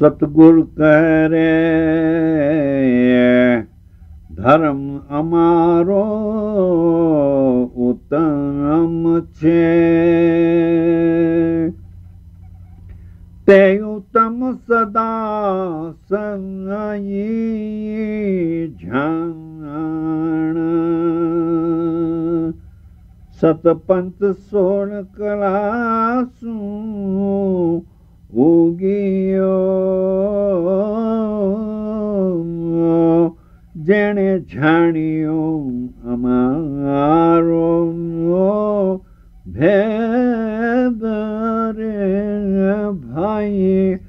ਸਤਗੁਰ ਕਰੇ। ਧਰਮ ਅਮਾਰੋ, ਉਤਮ ਛੇ। ਤੇ ਉਤਮ ਸਦਾ ਸੰਗਈ ਝਾਣ ਸਤ ਪੰਥ ਸੋਣ ਕਲਾਸੂ ઉગીયો જેણે જાણ્યો અમારો ભેદ રે ભાઈ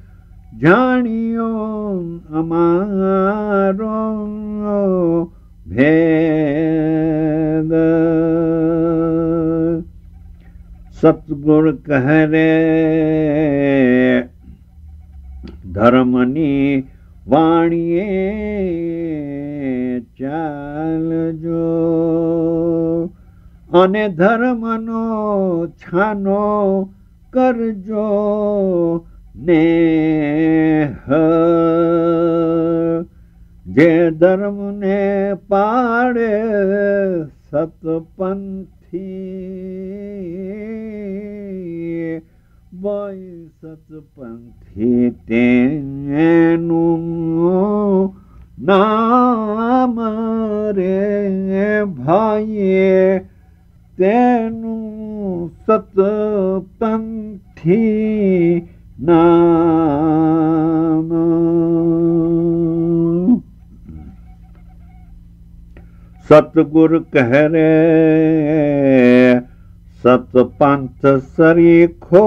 જાણ્યો અમારો ભેદ સતગુણ કહે રે ધર્મની વાણીએ ચાલજો. અને ધર્મનો છાનો કરજો ને જે ધર્મને પાડે સતપંથી सतपंथी तेनु नाम रे भाई तेनु सतपंथी नाम सतगुर कह रे સતપંથ સરીખો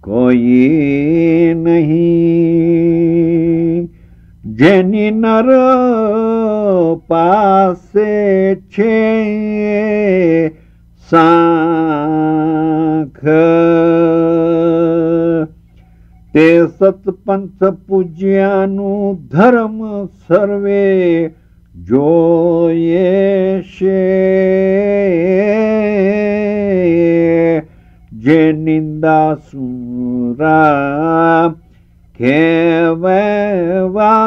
કોઈ નહીં. જેની નર પાસે છે સાખ. તે સતપંથ પૂજ્યાનું ધર્મ સર્વે Joyeshe Jeninda Sura Keve Vangarere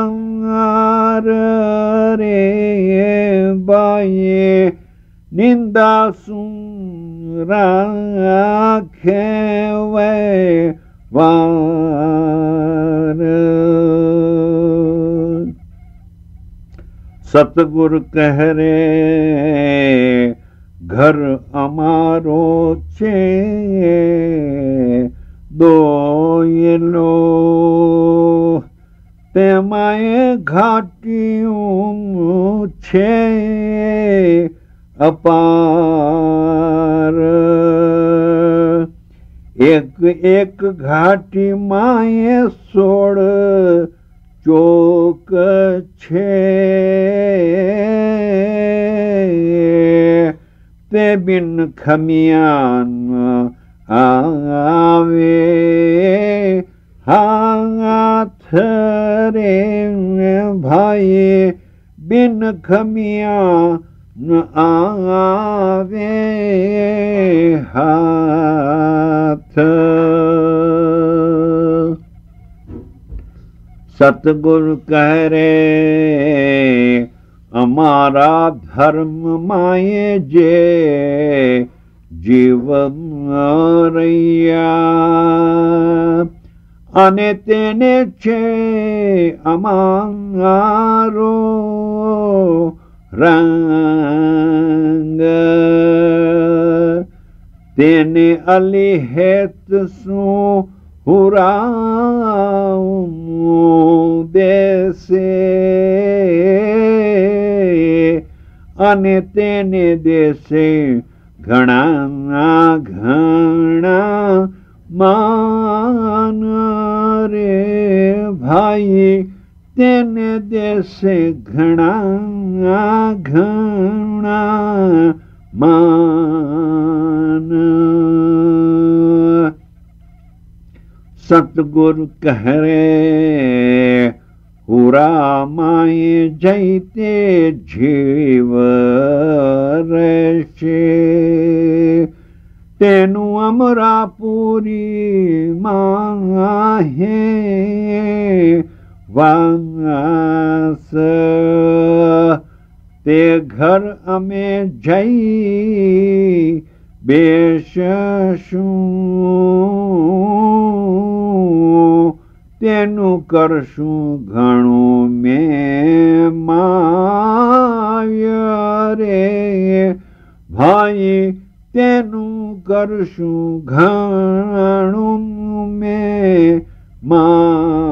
Baye Ninda Sura Keve Vangarere ਸਤਗੁਰ ਕਹਿ ਰੇ ਘਰ ਅਮਾਰੋ ਚੇ ਦੋਇ ਲੋ ਤੇ ਮੈਂ ਘਾਟਿਉਂ ਛੇ, ਅਪਾਰ। ਇੱਕ ਇੱਕ ਘਾਟੀ ਮਾਏ ਸੋੜ चोक छे ते बिन खमियान आवे हाथ रे भाई बिन खमिया आवे हा सतगुरु कह रे, हमारा धर्म माये जे जीवम रैया। अने तेने छे अमारो रंग। तेने अली हेत सू पुराऊ देसे अने तेने देसे घणा घणा मान रे। भाई, तेने देसे घणा घणा मान Satguru kahre Ura mai jaite jivareshe Tenu amra puri mahe Vangas Te ghar ame jai Beshashun તેનું કરશું ઘણું મેં માવ્ય રે. ભાઈ તેનું કરશું ઘણું મેં મા